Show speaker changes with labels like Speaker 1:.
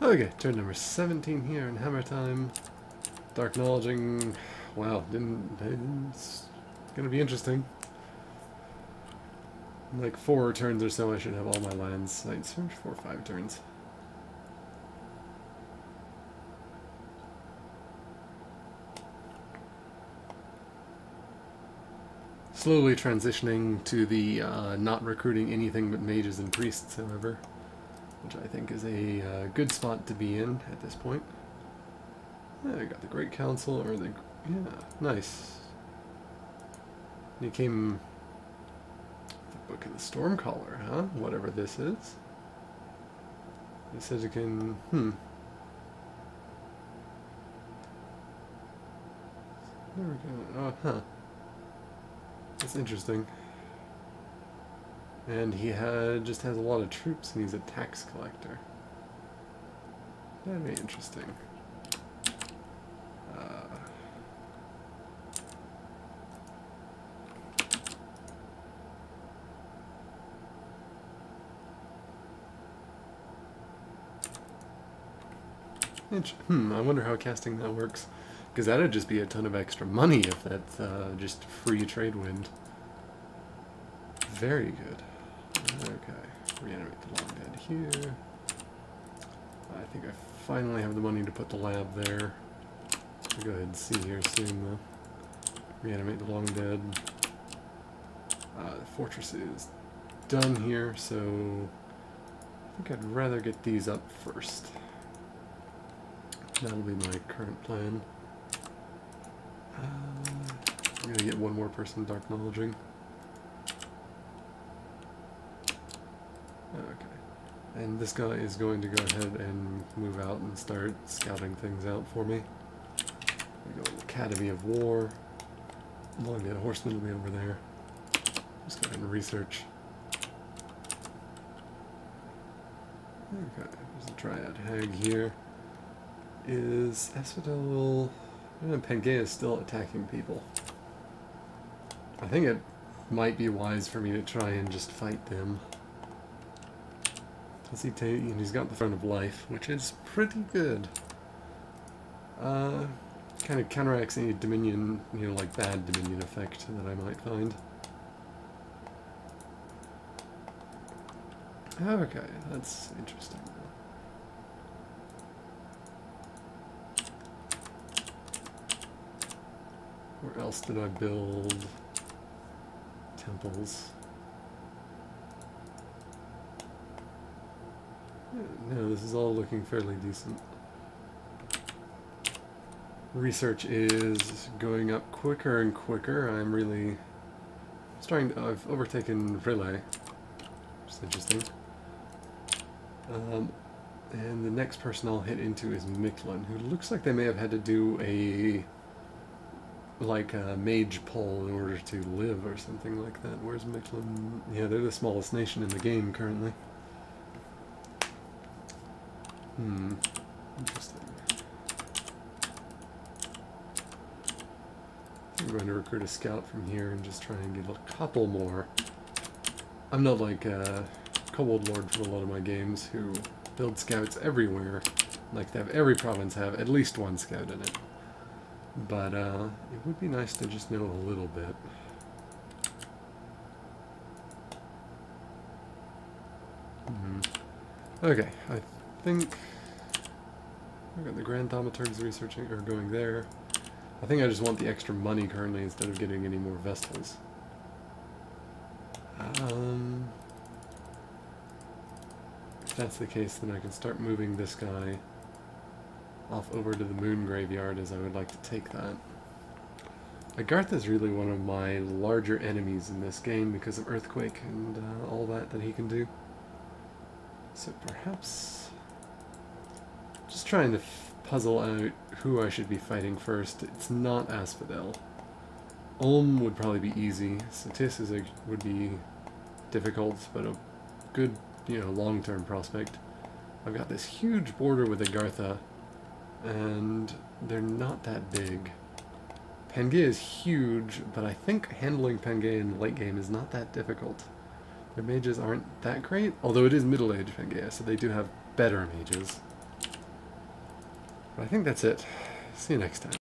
Speaker 1: Okay, turn number 17 here in Hammer Time. Dark Knowledging. Wow, didn't. It's gonna be interesting. In like four turns or so, I should have all my lands. sites. four or five turns. Slowly transitioning to the uh, not recruiting anything but mages and priests, however, which I think is a uh, good spot to be in at this point. Yeah, I got the Great Council, or the... yeah, nice. He came... The Book of the Stormcaller, huh? Whatever this is. He says you can... hmm. There we go. Oh, huh. That's interesting. And he had just has a lot of troops and he's a tax collector. That'd be interesting. Uh, hmm, I wonder how casting that works. Because that'd just be a ton of extra money if that's uh, just free trade wind. Very good. Okay, reanimate the long dead here. I think I finally have the money to put the lab there. I'll go ahead and see here soon though. Reanimate the long dead. Uh, the fortress is done here, so I think I'd rather get these up first. That'll be my current plan. Uh, I'm gonna get one more person dark knowledging. Okay. And this guy is going to go ahead and move out and start scouting things out for me. We go Academy of War. Long Dead Horseman will be over there. Just go ahead and research. Okay, there's a Dryad Hag here. Is Asphodel... And Pangaea is still attacking people. I think it might be wise for me to try and just fight them. He take? And he's got the front of life, which is pretty good. Uh, kind of counteracts any Dominion, you know, like bad Dominion effect that I might find. Okay, that's interesting. Where else did I build temples? No, this is all looking fairly decent. Research is going up quicker and quicker. I'm really starting to, I've overtaken R'lyeh. Which is interesting. Um, and the next person I'll hit into is Mictlan, who looks like they may have had to do a like a mage pull in order to live or something like that. Where's Mictlan? Yeah, they're the smallest nation in the game currently. Hmm. Interesting. I'm going to recruit a scout from here and just try and get a couple more. I'm not like a Kobold Lord for a lot of my games who build scouts everywhere. Like they have every province have at least one scout in it. But uh, it would be nice to just know a little bit. Hmm. Okay, I think I got the Grand Thaumaturgs researching or going there. I think I just want the extra money currently instead of getting any more Vestals. Um, if that's the case, then I can start moving this guy off over to the moon graveyard as I would like to take that. Agartha is really one of my larger enemies in this game because of Earthquake and uh, all that that he can do. So perhaps... Just trying to puzzle out who I should be fighting first. It's not Asphodel. Ulm would probably be easy. C'tis is a, would be difficult, but a good, you know, long-term prospect. I've got this huge border with Agartha and they're not that big. Pangaea is huge, but I think handling Pangaea in late game is not that difficult. Their mages aren't that great, although it is middle-aged Pangaea, so they do have better mages. I think that's it. See you next time.